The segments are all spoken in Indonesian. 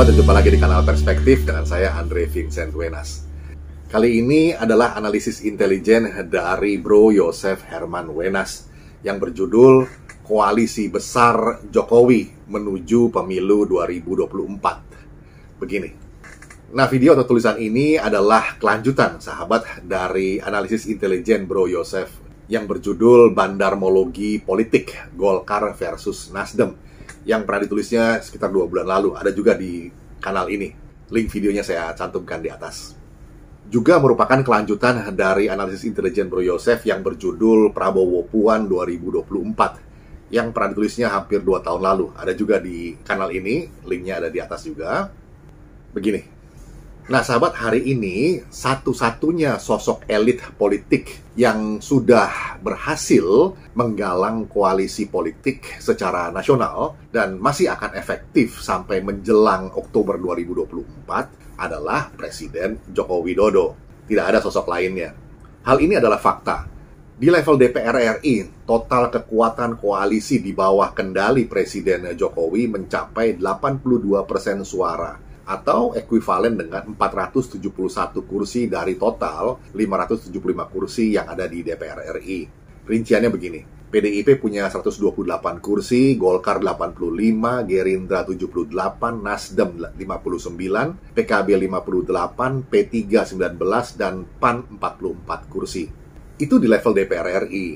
sahabat, jumpa lagi di kanal Perspektif dengan saya Andre Vincent Wenas. Kali ini adalah analisis intelijen dari Bro Yosef Herman Wenas yang berjudul Koalisi Besar Jokowi menuju Pemilu 2024. Begini. Nah, video atau tulisan ini adalah kelanjutan sahabat dari analisis intelijen Bro Yosef yang berjudul Bandarmologi Politik Golkar versus Nasdem yang pernah ditulisnya sekitar dua bulan lalu. Ada juga di kanal ini. Link videonya saya cantumkan di atas. Juga merupakan kelanjutan dari analisis intelijen Bro Yosef yang berjudul Prabowo Puan 2024 yang pernah ditulisnya hampir dua tahun lalu. Ada juga di kanal ini, linknya ada di atas juga. Begini, Nah, sahabat, hari ini satu-satunya sosok elit politik yang sudah berhasil menggalang koalisi politik secara nasional dan masih akan efektif sampai menjelang Oktober 2024 adalah Presiden Joko Widodo. Tidak ada sosok lainnya. Hal ini adalah fakta. Di level DPR RI, total kekuatan koalisi di bawah kendali Presiden Jokowi mencapai 82% suara atau ekuivalen dengan 471 kursi dari total 575 kursi yang ada di DPR RI. Rinciannya begini, PDIP punya 128 kursi, Golkar 85, Gerindra 78, Nasdem 59, PKB 58, P3 19, dan PAN 44 kursi. Itu di level DPR RI.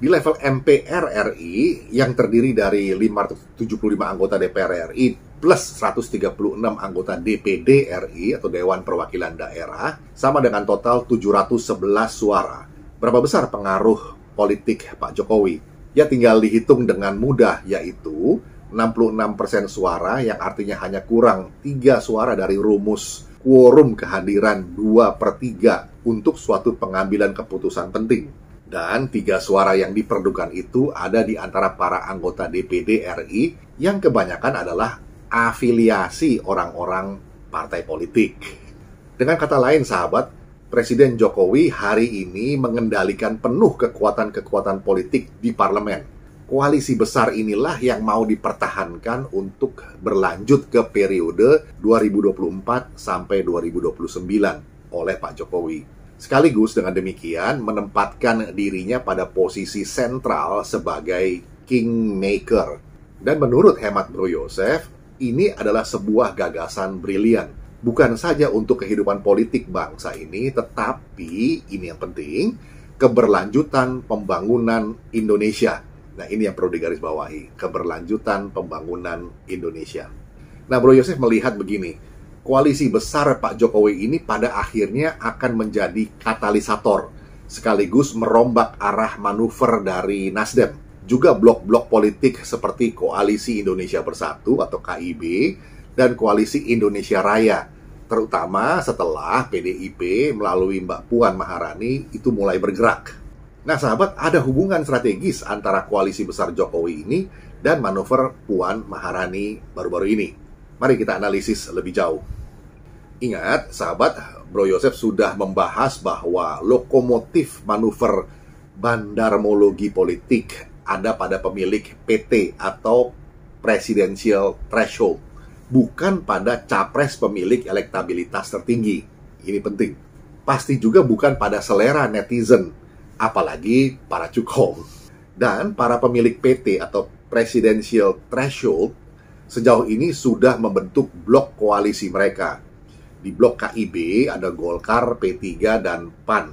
Di level MPR RI yang terdiri dari 575 anggota DPR RI plus 136 anggota DPD RI atau Dewan Perwakilan Daerah sama dengan total 711 suara. Berapa besar pengaruh politik Pak Jokowi? Ya tinggal dihitung dengan mudah yaitu 66% suara yang artinya hanya kurang 3 suara dari rumus quorum kehadiran 2 per 3 untuk suatu pengambilan keputusan penting. Dan tiga suara yang diperlukan itu ada di antara para anggota DPD RI yang kebanyakan adalah afiliasi orang-orang partai politik. Dengan kata lain, sahabat, Presiden Jokowi hari ini mengendalikan penuh kekuatan-kekuatan politik di parlemen. Koalisi besar inilah yang mau dipertahankan untuk berlanjut ke periode 2024 sampai 2029 oleh Pak Jokowi. Sekaligus dengan demikian menempatkan dirinya pada posisi sentral sebagai kingmaker. Dan menurut hemat Bro Yosef, ini adalah sebuah gagasan brilian. Bukan saja untuk kehidupan politik bangsa ini, tetapi ini yang penting, keberlanjutan pembangunan Indonesia. Nah, ini yang perlu digarisbawahi, keberlanjutan pembangunan Indonesia. Nah, Bro Yosef melihat begini, koalisi besar Pak Jokowi ini pada akhirnya akan menjadi katalisator sekaligus merombak arah manuver dari Nasdem juga blok-blok politik seperti Koalisi Indonesia Bersatu atau KIB dan Koalisi Indonesia Raya, terutama setelah PDIP melalui Mbak Puan Maharani itu mulai bergerak. Nah, sahabat, ada hubungan strategis antara koalisi besar Jokowi ini dan manuver Puan Maharani baru-baru ini. Mari kita analisis lebih jauh. Ingat, sahabat, Bro Yosef sudah membahas bahwa lokomotif manuver bandarmologi politik ada pada pemilik PT atau presidential threshold, bukan pada capres pemilik elektabilitas tertinggi. Ini penting. Pasti juga bukan pada selera netizen, apalagi para cukong. Dan para pemilik PT atau presidential threshold sejauh ini sudah membentuk blok koalisi mereka. Di blok KIB ada Golkar, P3, dan PAN.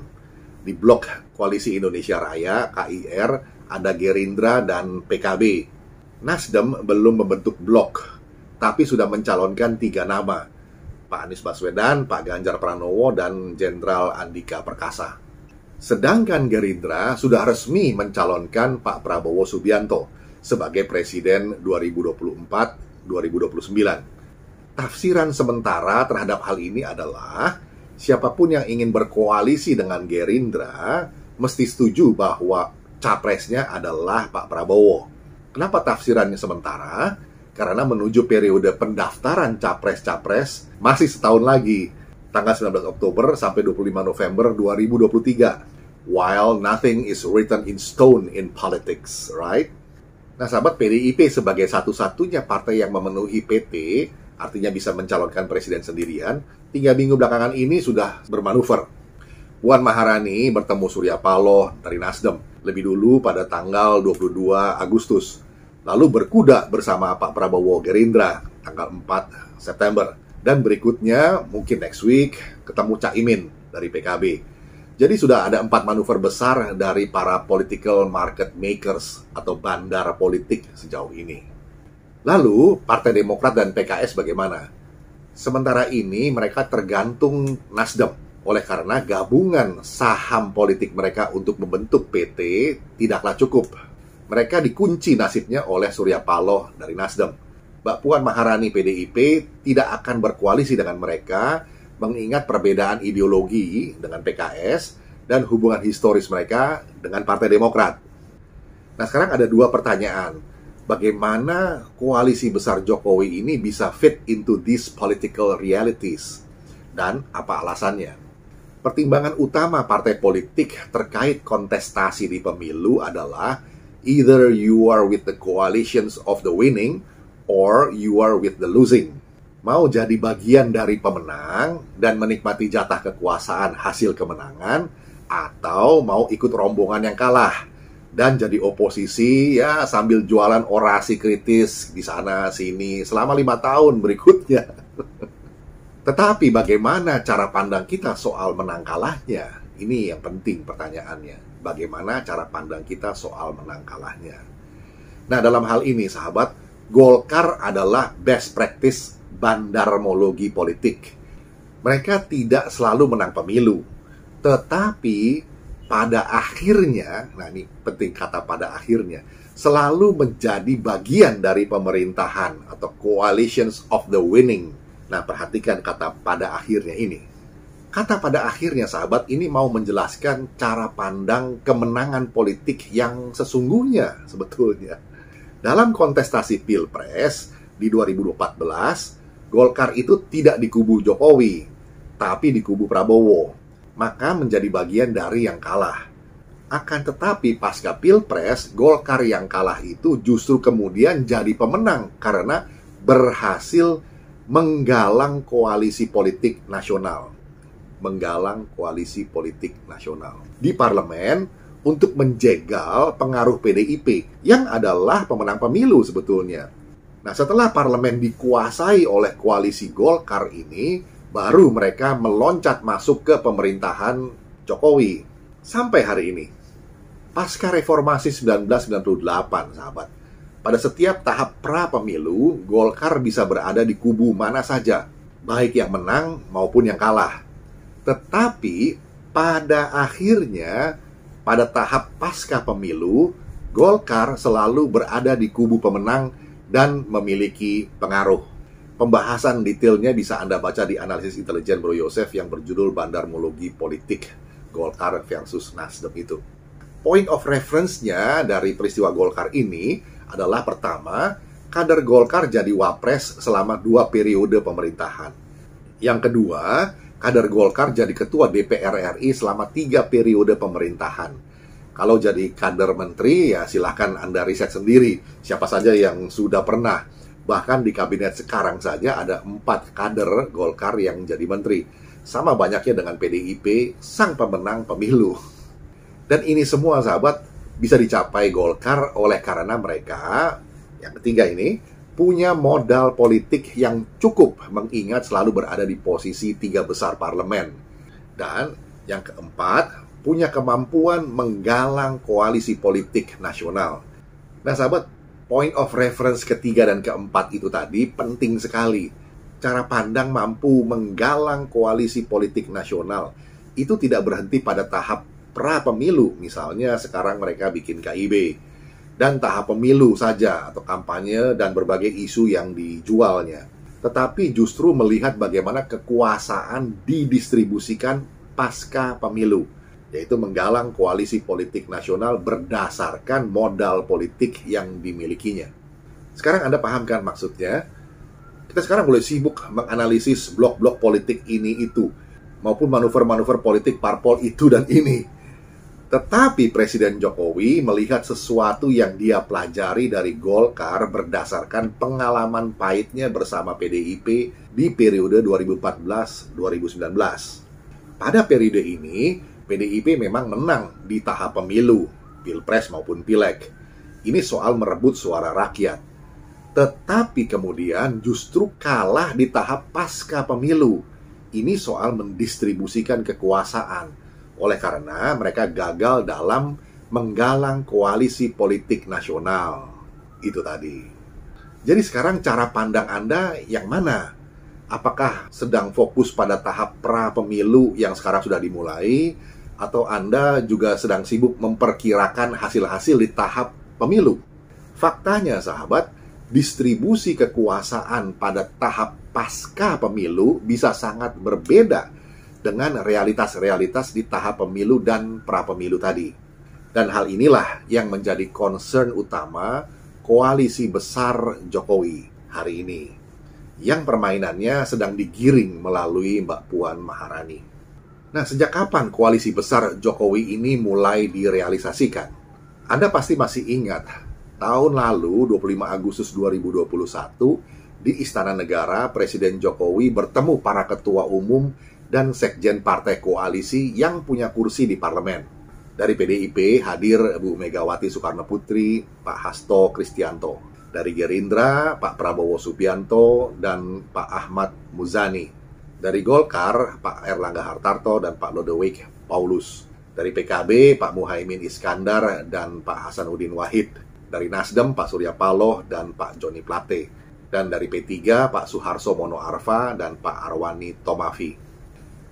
Di blok Koalisi Indonesia Raya, KIR, ada Gerindra dan PKB. Nasdem belum membentuk blok, tapi sudah mencalonkan tiga nama, Pak Anies Baswedan, Pak Ganjar Pranowo, dan Jenderal Andika Perkasa. Sedangkan Gerindra sudah resmi mencalonkan Pak Prabowo Subianto sebagai Presiden 2024-2029. Tafsiran sementara terhadap hal ini adalah siapa pun yang ingin berkoalisi dengan Gerindra mesti setuju bahwa capresnya adalah Pak Prabowo. Kenapa tafsirannya sementara? Karena menuju periode pendaftaran capres-capres masih setahun lagi, tanggal 19 Oktober sampai 25 November 2023. While nothing is written in stone in politics, right? Nah, sahabat PDIP sebagai satu-satunya partai yang memenuhi PT artinya bisa mencalonkan presiden sendirian, tiga minggu belakangan ini sudah bermanuver. Puan Maharani bertemu Surya Paloh dari Nasdem lebih dulu pada tanggal 22 Agustus. Lalu berkuda bersama Pak Prabowo Gerindra tanggal 4 September. Dan berikutnya mungkin next week ketemu Cak Imin dari PKB. Jadi sudah ada empat manuver besar dari para political market makers atau bandar politik sejauh ini. Lalu, Partai Demokrat dan PKS bagaimana? Sementara ini mereka tergantung Nasdem. Oleh karena gabungan saham politik mereka untuk membentuk PT tidaklah cukup. Mereka dikunci nasibnya oleh Surya Paloh dari Nasdem. Mbak Puan Maharani PDIP tidak akan berkoalisi dengan mereka mengingat perbedaan ideologi dengan PKS dan hubungan historis mereka dengan Partai Demokrat. Nah sekarang ada dua pertanyaan bagaimana koalisi besar Jokowi ini bisa fit into these political realities dan apa alasannya. Pertimbangan utama partai politik terkait kontestasi di pemilu adalah either you are with the coalitions of the winning or you are with the losing. Mau jadi bagian dari pemenang dan menikmati jatah kekuasaan hasil kemenangan atau mau ikut rombongan yang kalah dan jadi oposisi ya sambil jualan orasi kritis di sana sini selama lima tahun berikutnya. Tetapi bagaimana cara pandang kita soal menang kalahnya? Ini yang penting pertanyaannya. Bagaimana cara pandang kita soal menang kalahnya? Nah, dalam hal ini sahabat, Golkar adalah best practice bandarmologi politik. Mereka tidak selalu menang pemilu, tetapi pada akhirnya, nah ini penting kata pada akhirnya, selalu menjadi bagian dari pemerintahan atau coalitions of the winning. Nah, perhatikan kata pada akhirnya ini. Kata pada akhirnya sahabat ini mau menjelaskan cara pandang kemenangan politik yang sesungguhnya sebetulnya. Dalam kontestasi Pilpres di 2014, Golkar itu tidak di kubu Jokowi, tapi di kubu Prabowo maka menjadi bagian dari yang kalah. Akan tetapi pasca Pilpres, Golkar yang kalah itu justru kemudian jadi pemenang karena berhasil menggalang koalisi politik nasional. Menggalang koalisi politik nasional. Di parlemen untuk menjegal pengaruh PDIP yang adalah pemenang pemilu sebetulnya. Nah, setelah parlemen dikuasai oleh koalisi Golkar ini, baru mereka meloncat masuk ke pemerintahan Jokowi sampai hari ini. Pasca reformasi 1998, sahabat, pada setiap tahap pra pemilu, Golkar bisa berada di kubu mana saja, baik yang menang maupun yang kalah. Tetapi pada akhirnya, pada tahap pasca pemilu, Golkar selalu berada di kubu pemenang dan memiliki pengaruh. Pembahasan detailnya bisa Anda baca di analisis intelijen Bro Yosef yang berjudul Bandarmologi Politik Golkar versus Nasdem itu. Point of reference-nya dari peristiwa Golkar ini adalah pertama, kader Golkar jadi wapres selama dua periode pemerintahan. Yang kedua, kader Golkar jadi ketua DPR RI selama tiga periode pemerintahan. Kalau jadi kader menteri, ya silahkan Anda riset sendiri siapa saja yang sudah pernah Bahkan di kabinet sekarang saja ada empat kader Golkar yang jadi menteri. Sama banyaknya dengan PDIP, sang pemenang pemilu. Dan ini semua sahabat bisa dicapai Golkar oleh karena mereka, yang ketiga ini, punya modal politik yang cukup mengingat selalu berada di posisi tiga besar parlemen. Dan yang keempat, punya kemampuan menggalang koalisi politik nasional. Nah sahabat, point of reference ketiga dan keempat itu tadi penting sekali. Cara pandang mampu menggalang koalisi politik nasional itu tidak berhenti pada tahap pra pemilu, misalnya sekarang mereka bikin KIB dan tahap pemilu saja atau kampanye dan berbagai isu yang dijualnya. Tetapi justru melihat bagaimana kekuasaan didistribusikan pasca pemilu yaitu menggalang koalisi politik nasional berdasarkan modal politik yang dimilikinya. Sekarang Anda paham kan maksudnya? Kita sekarang mulai sibuk menganalisis blok-blok politik ini itu, maupun manuver-manuver politik parpol itu dan ini. Tetapi Presiden Jokowi melihat sesuatu yang dia pelajari dari Golkar berdasarkan pengalaman pahitnya bersama PDIP di periode 2014-2019. Pada periode ini, PDIP memang menang di tahap pemilu, Pilpres maupun Pileg. Ini soal merebut suara rakyat. Tetapi kemudian justru kalah di tahap pasca pemilu. Ini soal mendistribusikan kekuasaan oleh karena mereka gagal dalam menggalang koalisi politik nasional. Itu tadi. Jadi sekarang cara pandang Anda yang mana? Apakah sedang fokus pada tahap pra pemilu yang sekarang sudah dimulai atau Anda juga sedang sibuk memperkirakan hasil-hasil di tahap pemilu? Faktanya sahabat, distribusi kekuasaan pada tahap pasca pemilu bisa sangat berbeda dengan realitas-realitas di tahap pemilu dan pra-pemilu tadi. Dan hal inilah yang menjadi concern utama koalisi besar Jokowi hari ini. Yang permainannya sedang digiring melalui Mbak Puan Maharani. Nah, sejak kapan koalisi besar Jokowi ini mulai direalisasikan? Anda pasti masih ingat, tahun lalu 25 Agustus 2021 di Istana Negara, Presiden Jokowi bertemu para ketua umum dan sekjen partai koalisi yang punya kursi di parlemen. Dari PDIP hadir Bu Megawati Soekarno Putri, Pak Hasto Kristianto. Dari Gerindra, Pak Prabowo Subianto, dan Pak Ahmad Muzani. Dari Golkar, Pak Erlangga Hartarto dan Pak Lodewijk Paulus. Dari PKB, Pak Muhaimin Iskandar dan Pak Hasanuddin Wahid. Dari Nasdem, Pak Surya Paloh dan Pak Joni Plate. Dan dari P3, Pak Suharso Mono Arfa dan Pak Arwani Tomafi.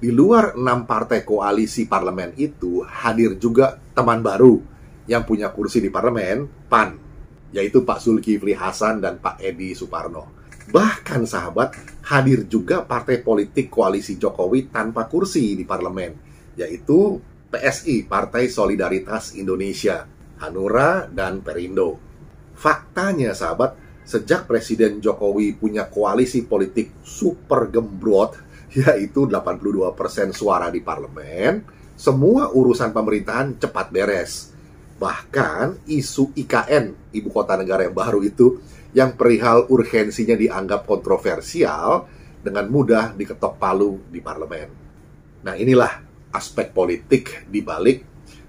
Di luar enam partai koalisi parlemen itu hadir juga teman baru yang punya kursi di parlemen, PAN, yaitu Pak Zulkifli Hasan dan Pak Edi Suparno. Bahkan sahabat, hadir juga partai politik koalisi Jokowi tanpa kursi di parlemen, yaitu PSI, Partai Solidaritas Indonesia, Hanura, dan Perindo. Faktanya sahabat, sejak Presiden Jokowi punya koalisi politik super gembrot yaitu 82% suara di parlemen, semua urusan pemerintahan cepat beres. Bahkan isu IKN, ibu kota negara yang baru itu, yang perihal urgensinya dianggap kontroversial, dengan mudah diketok palu di parlemen. Nah inilah aspek politik di balik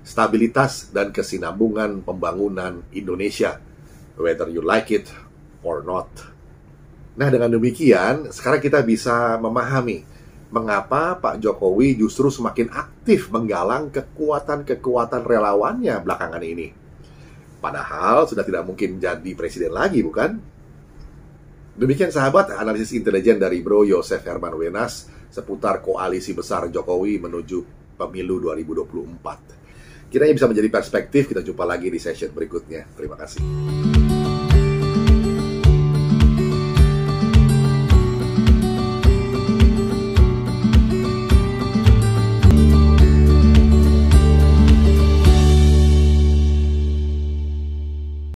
stabilitas dan kesinambungan pembangunan Indonesia, whether you like it or not. Nah, dengan demikian, sekarang kita bisa memahami mengapa Pak Jokowi justru semakin aktif menggalang kekuatan-kekuatan relawannya belakangan ini. Padahal sudah tidak mungkin jadi presiden lagi, bukan? Demikian sahabat, analisis intelijen dari Bro Yosef Herman Wenas seputar koalisi besar Jokowi menuju pemilu 2024. Kiranya bisa menjadi perspektif, kita jumpa lagi di session berikutnya. Terima kasih.